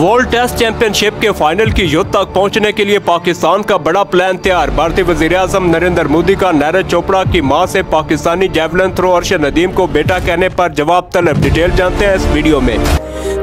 World test champion شپ کے final کی youth تک پہنچنے کے لیے پاکستان کا بڑا پلان تیار۔ بھارتی وزیراعظم نریندر مودی کا نیرج چوپڑا کی ماں سے پاکستانی جیولن تھرو ارشد ندیم کو بیٹا کہنے پر جواب طلب۔ ڈیٹیل جانتے ہیں اس ویڈیو میں۔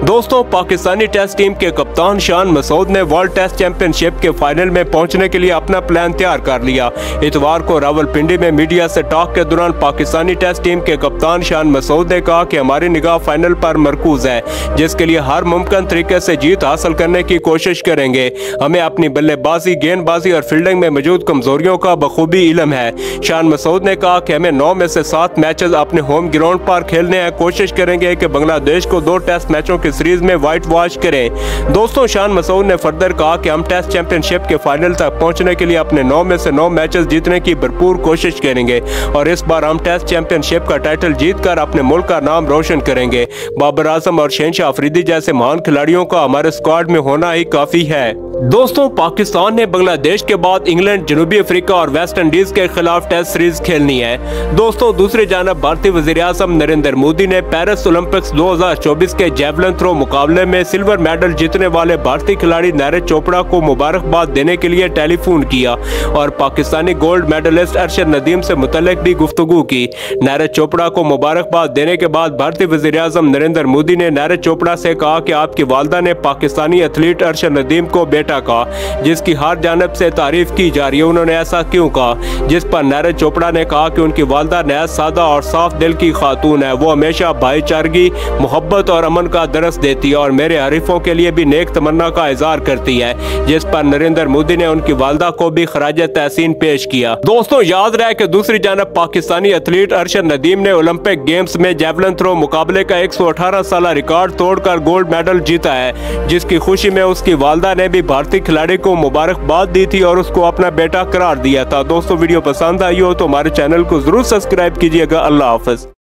دوستوں پاکستانی ٹیسٹ ٹیم کے کپتان شان مسعود نے ورلڈ ٹیسٹ چیمپئن شپ کے فائنل میں پہنچنے کے لیے اپنا پلان تیار کر لیا۔ اتوار کو راول پنڈی میں میڈیا سے ٹاک کے دوران پاکستانی ٹیسٹ ٹیم کے کپتان شان مسعود نے کہا کہ ہماری نگاہ فائنل پر مرکوز ہے، جس کے لیے ہر ممکن طریقے سے جیت حاصل کرنے کی کوشش کریں گے۔ ہمیں اپنی بلے بازی، گیند بازی اور فیلڈنگ میں موجود کمزوریوں کا بخوبی علم ہے۔ شان مسعود نے کہا کہ ہمیں نو میں سے سات میچز اپنے ہوم گراؤنڈ پر کھیلنے ہیں کوشش کریں گے کہ بنگلہ دیش کو دو ٹیسٹ میچوں کے سیریز میں وائٹ واش کریں۔ دوستوں شان مسعود نے فردر کہا کہ ہم ٹیسٹ چیمپئن شپ کے فائنل تک پہنچنے کے لیے اپنے نو میں سے نو میچز جیتنے کی بھرپور کوشش کریں گے اور اس بار ہم ٹیسٹ چیمپئن شپ کا ٹائٹل جیت کر اپنے ملک کا نام روشن کریں گے۔ بابر اعظم اور شہنشاہ آفریدی جیسے مہان کھلاڑیوں کا ہمارے اسکواڈ میں ہونا ہی کافی ہے۔ دوستوں پاکستان نے بنگلہ دیش کے بعد انگلینڈ، جنوبی افریقہ اور ویسٹ انڈیز کے خلاف ٹیسٹ سیریز کھیلنی ہے۔ دوستوں دوسری جانب بھارتی وزیراعظم نریندر مودی نے پیرس اولمپکس دو ہزار چوبیس کے جیولن تھرو مقابلے میں سلور میڈل جتنے والے بھارتی کھلاڑی نیرے چوپڑا کو مبارک بات دینے کے لیے ٹیلی فون کیا اور پاکستانی گولڈ میڈلسٹ ارشد ندیم سے متعلق بھی گفتگو کی۔ نیرے چوپڑا کو مبارک بات دینے کے بعد بھارتی وزیراعظم نریندر مودی نے نیرے چوپڑا سے کہا کہ آپ کی والدہ نے پاکستانی اتھلیٹ ارشد ندیم کو بیٹا کہا، جس کی ہر جانب سے تعریف کی جا رہی ہے۔ انہوں نے ایسا کیوں کہا؟ جس پر نیرے چوپڑا نے کہا کہ ان کی والدہ نہایت سادہ اور صاف دل کی خاتون ہے۔ وہ ہمیشہ بھائی چارگی، محبت اور امن کا در برس دیتی ہے اور میرے حریفوں کے لیے بھی نیک تمنا کا اظہار کرتی ہے، جس پر نریندر مودی نے ان کی والدہ کو بھی خراج تحسین پیش کیا۔ دوستوں یاد رہے کہ دوسری جانب پاکستانی اتلیٹ ارشد ندیم نے اولمپک گیمز میں جیولن تھرو مقابلے کا 118 سالہ ریکارڈ توڑ کر گولڈ میڈل جیتا ہے، جس کی خوشی میں اس کی والدہ نے بھی بھارتی کھلاڑی کو مبارکباد دی تھی اور اس کو اپنا بیٹا قرار دیا تھا۔ دوستوں ویڈیو پسند آئی ہو تو ہمارے چینل کو ضرور سبسکرائب کیجیے گا۔ اللہ حافظ۔